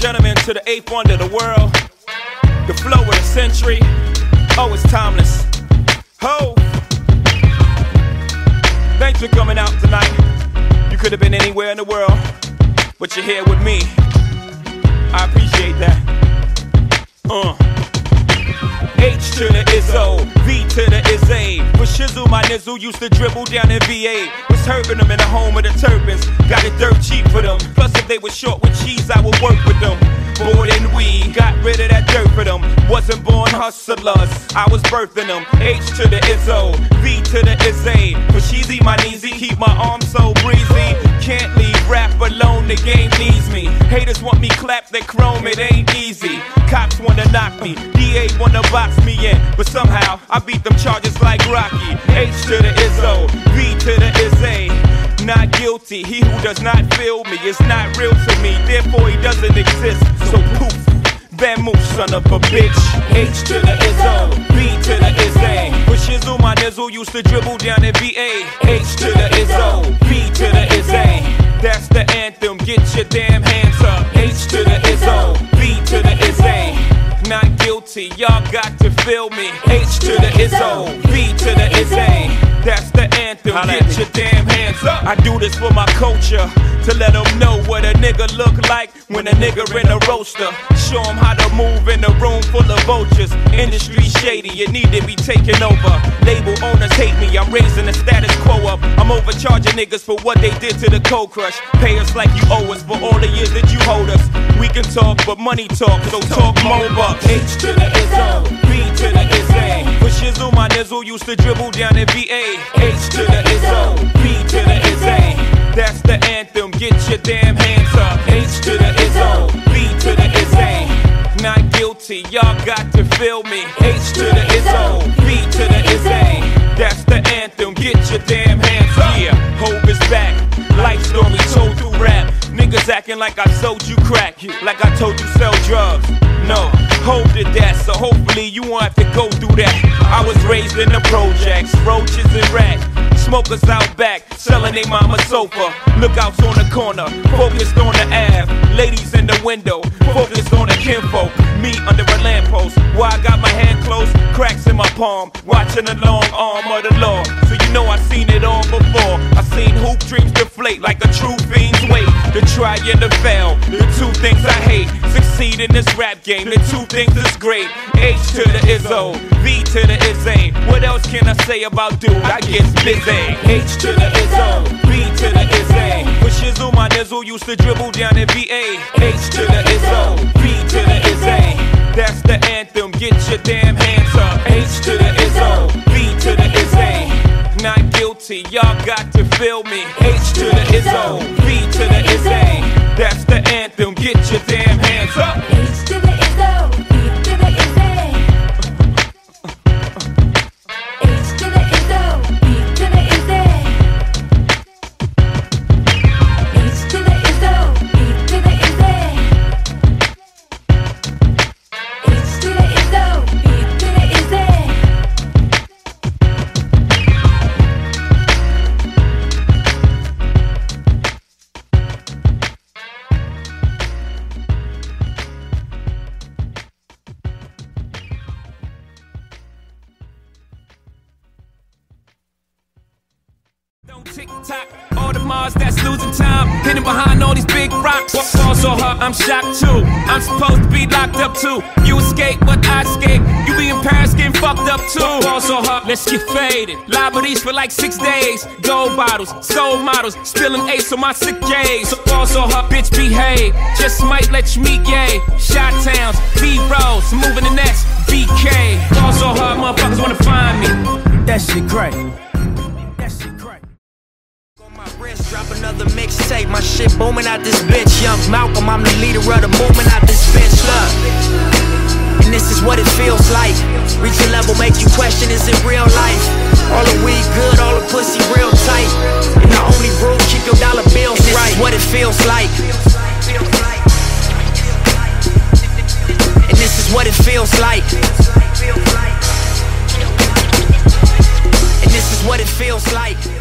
gentlemen, to the eighth wonder of the world, the flow of the century. Oh, it's timeless. Ho! Thanks for coming out tonight. You could have been anywhere in the world, but you're here with me. I appreciate that. Uh. H to the Izzo, V to the Izzy. With Shizzle, my nizzle used to dribble down in VA. Was hurting them in the home of the Terrapins. Got it dirt cheap for them. Plus, they were short with cheese, I would work with them. More than we got rid of that dirt for them. Wasn't born hustlers, I was birthing them. H to the Izzo, V to the Izzy. For Sheezy, my kneesy, keep my arms so breezy. Can't leave rap alone, the game needs me. Haters want me clap that chrome, it ain't easy. Cops wanna knock me, DA wanna box me in, but somehow I beat them charges like Rocky. H to the guilty, he who does not feel me is not real to me, therefore he doesn't exist. So poof, Van move, son of a bitch. H to the Izzo, B to the Izzy. With Shizzle, my nizzle used to dribble down in VA. H to the Izzo, B to the Izzy. That's the anthem, get your damn hands up. H to the Izzo, B to the Izzy. Not guilty, y'all got to feel me. H to the Izzo, B to the Izzy. That's the anthem, get your damn hands up. I do this for my culture, to let them know what a nigga look like when a nigga in a roaster. Show them how to move in a room full of vultures. Industry shady, it need to be taken over. Label owners hate me, I'm raising the status quo up. I'm overcharging niggas for what they did to the cold crush. Pay us like you owe us for all the years that you hold us. We can talk, but money talk, so talk more bucks. H to the Izzo, B to the Shizzle, my nizzle used to dribble down in VA. H to the Izzo, B to the Izzy. That's the anthem, get your damn hands up. H to the Izzo, B to the Izzy. Not guilty, y'all got to feel me. H to the Izzo, B to the Izzy. That's the anthem, get your damn hands up. Yeah, Hov is back. Life story told through rap. Niggas acting like I sold you crack, like I told you sell drugs. No, Hov did that, so hopefully you won't have to go through that. I was raised in the projects, roaches and rats. Smokers out back, selling they mama sofa. Lookouts on the corner, focused on the Ave. Ladies in the window, focused on the kinfolk. Me under a lamppost, why I got my hand closed, cracks in my palm. Watching the long arm of the law. So you know I seen it all before. I seen hoop dreams deflate like a true fiend's weight. The try and the fail, the two things I hate. Succeed in this rap game, the two things is great. H to the Izzo, V to the Izzy. What else can I say about dude? I get busy. H to the Izzo, B to the Izzy. For Shizzle, my nizzle used to dribble down in VA. H to the Izzo, B to the Izzy. That's the anthem, get your damn hands up. H to the Izzo, B to the Izzy. Not guilty, y'all got to feel me. H to the Izzo, B to the Izzy. That's the anthem, get your damn Don't tick tock, all the Mars that's losing time, hidden behind all these big rocks. What falls on her, I'm shocked too. I'm supposed to be locked up too. You escape, but I escape. You be in Paris getting fucked up too. What falls on her, let's get faded. Liberties for like six days. Gold bottles, soul models, spilling ace on my sick days. So falls on her, bitch behave. Just might let you meet gay. Shot towns, B rolls, moving the next BK. Falls on her, motherfuckers wanna find me. That shit great. Booming out this bitch. Young Malcolm, I'm the leader of the movement out this bitch. Look, and this is what it feels like. Reach a level, make you question, is it real life? All the weed good, all the pussy real tight. And the only rule, keep your dollar bills and this right. Is what it feels like. And this is what it feels like. And this is what it feels like.